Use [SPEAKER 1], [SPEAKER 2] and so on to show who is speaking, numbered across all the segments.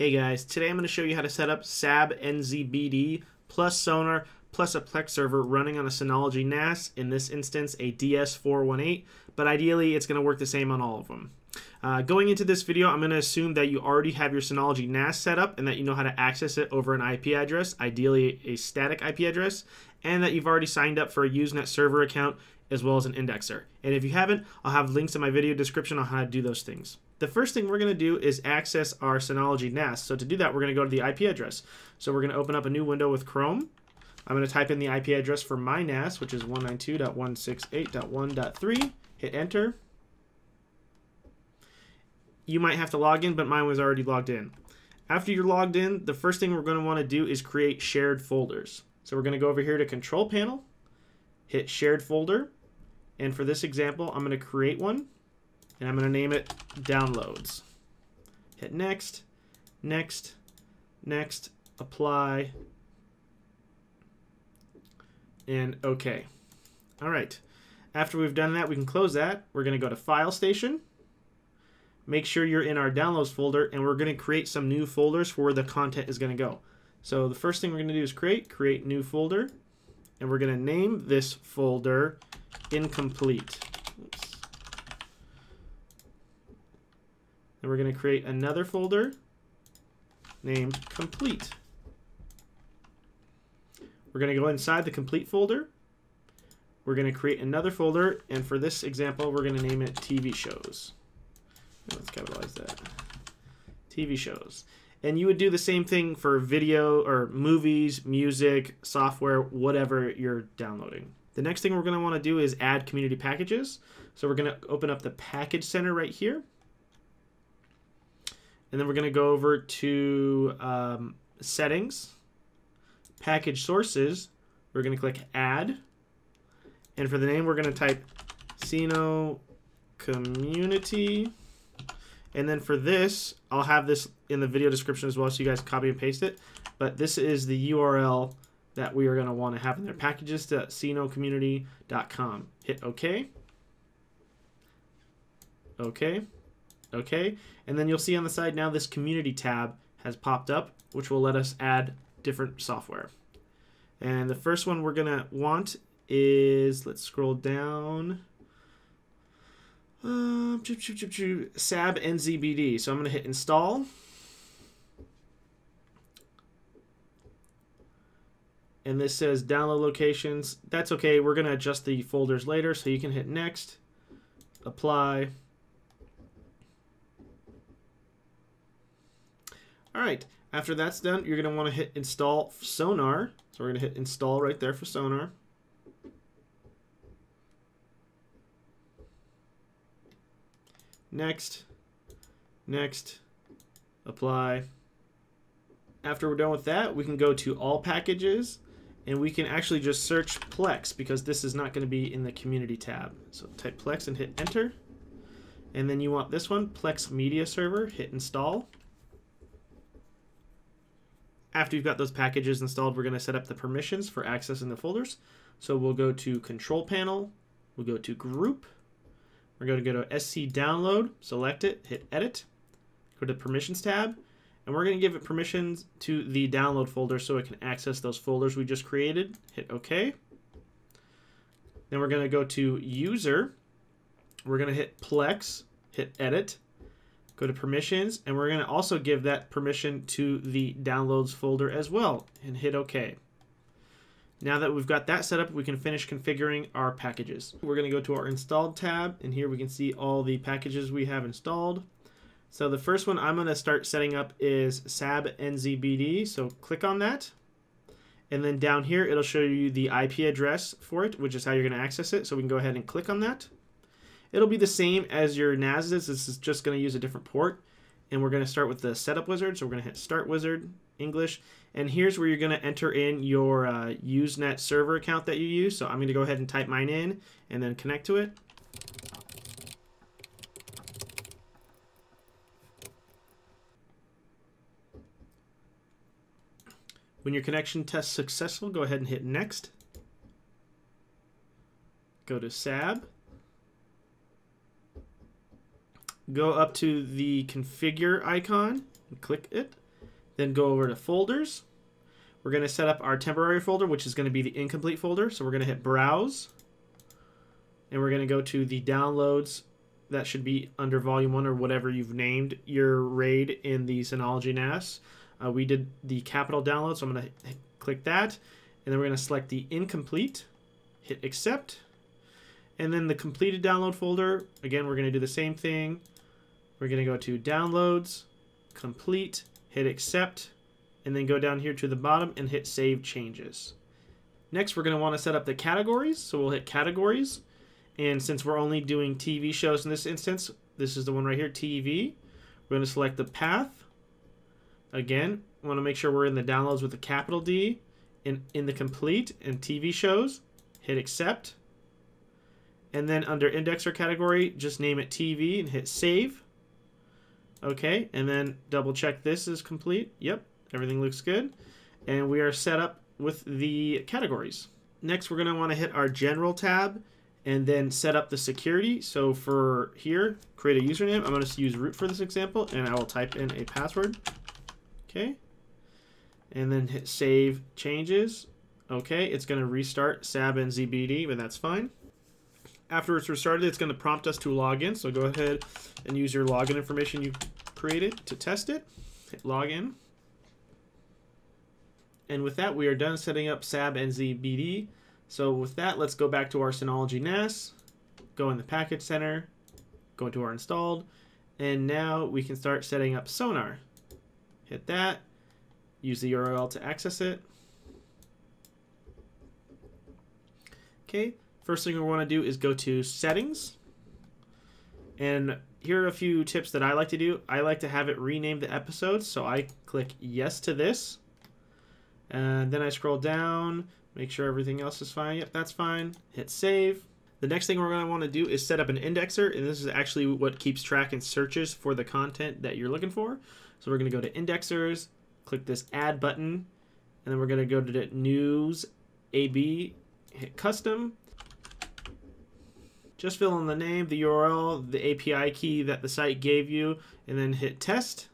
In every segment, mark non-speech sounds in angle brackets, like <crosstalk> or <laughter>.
[SPEAKER 1] Hey guys, today I'm going to show you how to set up SABnzbd plus Sonarr plus a Plex server running on a Synology NAS, in this instance a DS418, but ideally it's going to work the same on all of them. Uh, going into this video, I'm going to assume that you already have your Synology NAS set up and that you know how to access it over an IP address, ideally a static IP address, and that you've already signed up for a Usenet server account as well as an indexer. And if you haven't, I'll have links in my video description on how to do those things. The first thing we're going to do is access our Synology NAS. So to do that, we're going to go to the IP address. So we're going to open up a new window with Chrome. I'm going to type in the IP address for my NAS, which is 192.168.1.3. Hit enter. You might have to log in, but mine was already logged in. After you're logged in, the first thing we're going to want to do is create shared folders. So we're going to go over here to Control Panel, hit Shared Folder, and for this example, I'm going to create one and I'm going to name it downloads. Hit next, next, next, apply, and OK. All right. After we've done that, we can close that. We're going to go to File Station. Make sure you're in our Downloads folder, and we're going to create some new folders for where the content is going to go. So the first thing we're going to do is create, create new folder, and we're going to name this folder incomplete. Then we're going to create another folder named complete. We're going to go inside the complete folder. We're going to create another folder, and for this example, we're going to name it TV shows. Let's capitalize that. TV shows. And you would do the same thing for video or movies, music, software, whatever you're downloading. The next thing we're going to want to do is add community packages. So we're going to open up the package center right here. And then we're going to go over to um, settings, package sources. We're going to click add. And for the name, we're going to type Sino community. And then for this, I'll have this in the video description as well so you guys copy and paste it. But this is the URL that we are going to want to have in there. Packages.synocommunity.com. Hit OK. OK. OK. And then you'll see on the side now this community tab has popped up, which will let us add different software. And the first one we're going to want is, let's scroll down. Uh, SABnzbd. So I'm going to hit install. And this says download locations. That's okay. We're going to adjust the folders later. So you can hit next, apply. All right. After that's done, you're going to want to hit install Sonarr. So we're going to hit install right there for Sonarr. Next, next, apply. After we're done with that, we can go to all packages and we can actually just search Plex because this is not going to be in the community tab. So type Plex and hit enter. And then you want this one, Plex Media Server, hit install. After you've got those packages installed, we're going to set up the permissions for accessing the folders. So we'll go to Control Panel, we'll go to Group, we're going to go to SC download, select it, hit edit, go to permissions tab, and we're going to give it permissions to the download folder so it can access those folders we just created. Hit OK. Then we're going to go to user. We're going to hit Plex, hit edit, go to permissions, and we're going to also give that permission to the downloads folder as well and hit OK. Now that we've got that set up, we can finish configuring our packages. We're going to go to our installed tab, and here we can see all the packages we have installed. So the first one I'm going to start setting up is SABnzbd, so click on that. And then down here, it'll show you the IP address for it, which is how you're going to access it. So we can go ahead and click on that. It'll be the same as your NAS is. This is just going to use a different port. And we're going to start with the setup wizard. So we're going to hit start wizard, English. And here's where you're going to enter in your uh, Usenet server account that you use. So I'm going to go ahead and type mine in and then connect to it. When your connection test is successful, go ahead and hit next. Go to SAB. Go up to the configure icon and click it. Then go over to folders. We're going to set up our temporary folder, which is going to be the incomplete folder. So we're going to hit browse. And we're going to go to the downloads. That should be under volume one or whatever you've named your RAID in the Synology NAS. Uh, we did the capital download, so I'm going to click that. And then we're going to select the incomplete, hit accept. And then the completed download folder, again, we're going to do the same thing. We're going to go to downloads, complete, hit accept, and then go down here to the bottom and hit save changes. Next, we're going to want to set up the categories. So we'll hit categories. And since we're only doing TV shows in this instance, this is the one right here, TV. We're going to select the path. Again, we want to make sure we're in the downloads with the capital D. In, in the complete and TV shows, hit accept. And then under indexer category, just name it TV and hit save. Okay, and then double check this is complete. Yep, everything looks good. And we are set up with the categories. Next, we're going to want to hit our general tab and then set up the security. So for here, create a username. I'm going to use root for this example, and I will type in a password. Okay. And then hit save changes. Okay, it's going to restart SABnzbd, but that's fine. After it's restarted, it's going to prompt us to log in. So go ahead and use your login information you created to test it. Hit login. And with that, we are done setting up SABnzbd. So with that, let's go back to our Synology NAS, go in the package center, go to our installed, and now we can start setting up Sonarr. Hit that, use the URL to access it. Okay, first thing we want to do is go to settings. And here are a few tips that I like to do. I like to have it rename the episodes, so I click yes to this. And then I scroll down, Make sure everything else is fine. Yep, that's fine. Hit save. The next thing we're going to want to do is set up an indexer, and this is actually what keeps track and searches for the content that you're looking for. So we're going to go to indexers, click this add button, and then we're going to go to news, AB, hit custom. Just fill in the name, the URL, the API key that the site gave you, and then hit test.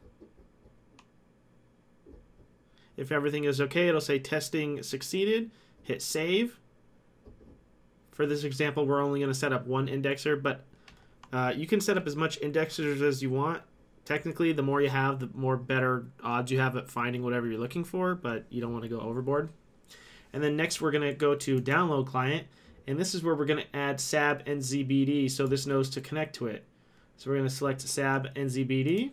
[SPEAKER 1] If everything is okay, it'll say testing succeeded hit save. For this example, we're only going to set up one indexer, but uh, you can set up as much indexers as you want. Technically, the more you have, the more better odds you have at finding whatever you're looking for, but you don't want to go overboard. And then next, we're going to go to download client, and this is where we're going to add SABnzbd, so this knows to connect to it. So we're going to select SABnzbd,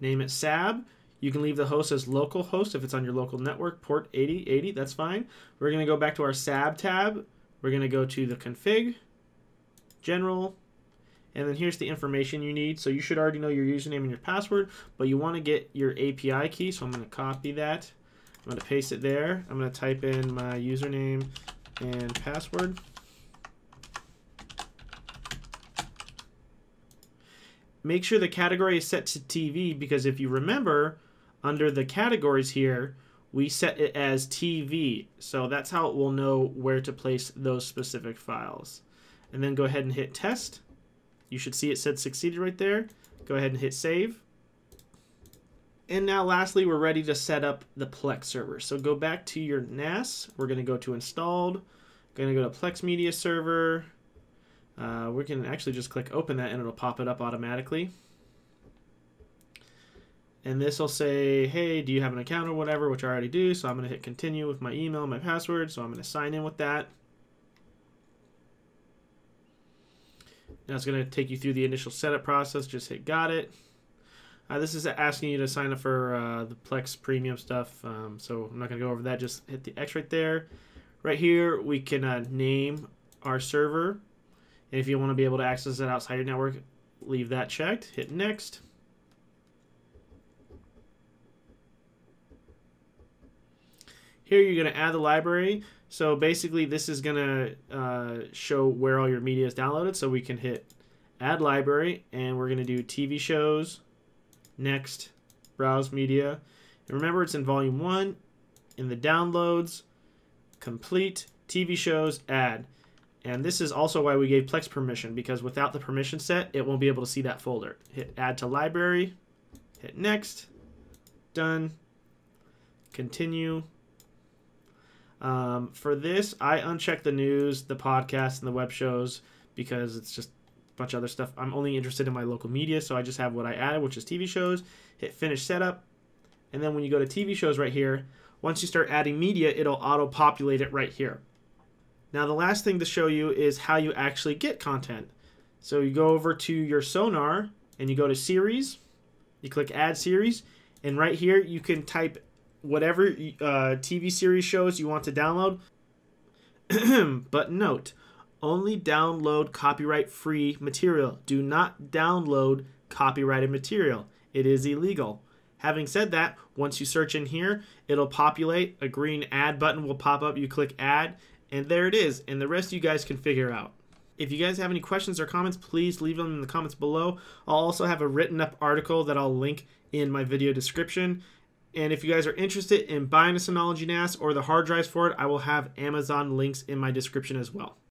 [SPEAKER 1] name it SAB, you can leave the host as local host if it's on your local network, port 8080, that's fine. We're going to go back to our SAB tab. We're going to go to the config, general, and then here's the information you need. So you should already know your username and your password, but you want to get your API key. So I'm going to copy that. I'm going to paste it there. I'm going to type in my username and password. Make sure the category is set to TV because if you remember, under the categories here, we set it as TV. So that's how it will know where to place those specific files. And then go ahead and hit test. You should see it said succeeded right there. Go ahead and hit save. And now lastly, we're ready to set up the Plex server. So go back to your NAS. We're going to go to installed. Going to go to Plex Media Server. Uh, we can actually just click open that and it'll pop it up automatically and this will say, hey, do you have an account or whatever, which I already do. So I'm going to hit continue with my email, my password. So I'm going to sign in with that. Now it's going to take you through the initial setup process. Just hit got it. Uh, this is asking you to sign up for uh, the Plex premium stuff. Um, so I'm not going to go over that. Just hit the X right there. Right here, we can uh, name our server. And if you want to be able to access it outside your network, leave that checked. Hit next. Here you're going to add the library. So basically this is going to uh, show where all your media is downloaded. So we can hit add library and we're going to do TV shows, next, browse media. And remember it's in volume 1, in the downloads, complete, TV shows, add. And this is also why we gave Plex permission because without the permission set, it won't be able to see that folder. Hit add to library, hit next, Done. Continue. Um, for this, I uncheck the news, the podcasts, and the web shows because it's just bunch of other stuff. I'm only interested in my local media, so I just have what I added, which is TV shows. Hit finish setup. And then when you go to TV shows right here, once you start adding media, it'll auto populate it right here. Now, the last thing to show you is how you actually get content. So you go over to your Sonarr and you go to series, you click add series, and right here you can type whatever uh, TV series shows you want to download. <clears throat> but note, only download copyright free material. Do not download copyrighted material. It is illegal. Having said that, once you search in here, it'll populate. A green add button will pop up. You click add, and there it is. And the rest you guys can figure out. If you guys have any questions or comments, please leave them in the comments below. I'll also have a written up article that I'll link in my video description. And if you guys are interested in buying a Synology NAS or the hard drives for it, I will have Amazon links in my description as well.